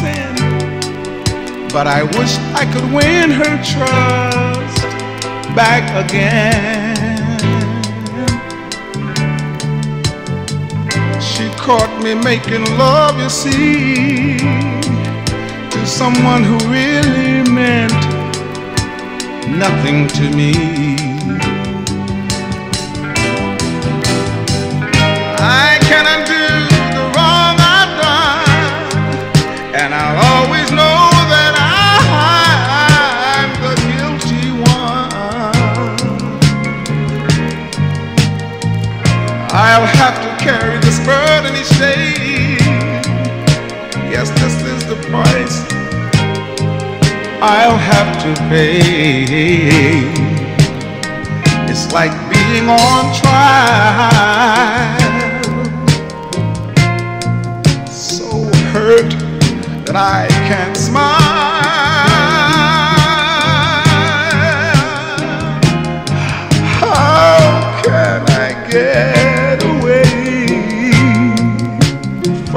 sin. But I wish I could win her trust back again. She caught me making love, you see, to someone who really meant nothing to me. Have to carry this burden each day. Yes, this is the price I'll have to pay. It's like being on trial. So hurt that I can't smile. How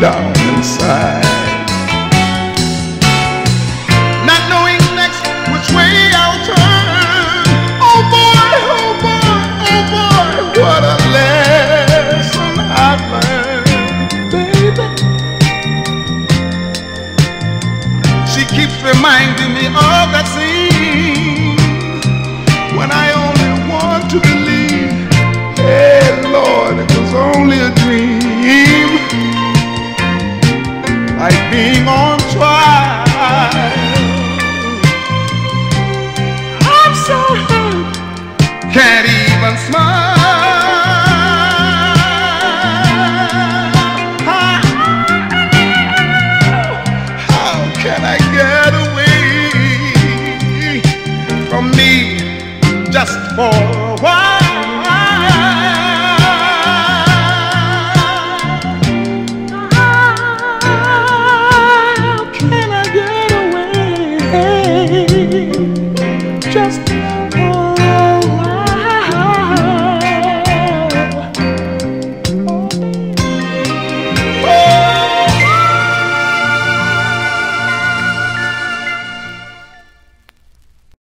down inside. Not knowing next which way I'll turn. Oh boy, oh boy, oh boy, what a lesson I've learned, baby. She keeps reminding me of that scene. being on trial. I'm so hurt, can't even smile. How, can I get away from me just for?